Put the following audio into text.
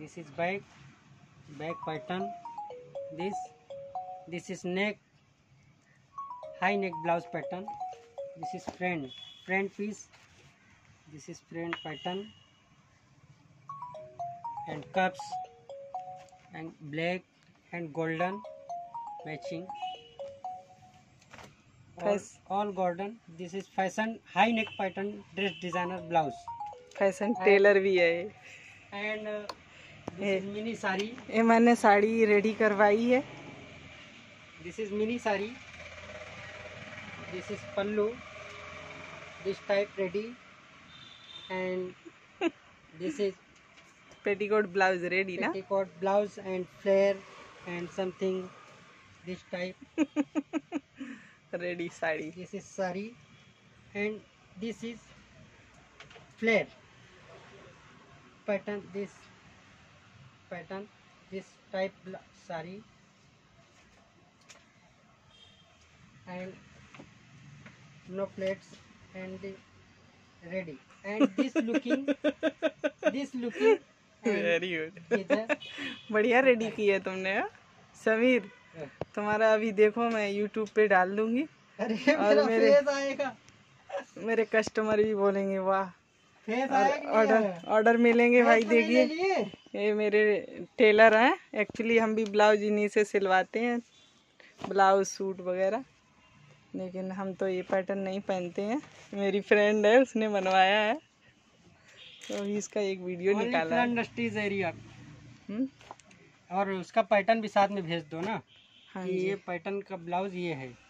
this is back back pattern this this is neck high neck blouse pattern this is front front piece this is front pattern and cups and black and golden matching all, all golden this is fashion high neck pattern dress designer blouse fashion tailor भी है mini sari ये मैंने sari ready करवाई है। This is mini sari this is pallu this type ready and this is petticoat blouse ready ना petticoat blouse and flare and something this type ready sari this is sari and this is flare pattern this pattern this type sari and no pleats and ready and this looking this looking very good बढ़िया ready किया है तुमने हाँ? समीर तुम्हारा अभी देखो मैं YouTube पे डाल दूँगी। अरे और मेरा फेस आएगा। मेरे कस्टमर भी बोलेंगे वाह ऑर्डर ऑर्डर मिलेंगे भाई देखिए। ये मेरे टेलर हैं। एक्चुअली हम भी ब्लाउज इन्हीं से सिलवाते हैं। ब्लाउज सूट वगैरह। लेकिन हम तो ये पैटर्न नहीं पहनते हैं। मेरी फ्रेंड है उसने बनवाया है। तो इसका एक वीडियो निकाला है। इंडस्ट्रीज़ एरिया हम्म? और उसका पैटर्न भी साथ में भेज दो ना। हाँ ये पैटर्न का ब्लाउज ये है।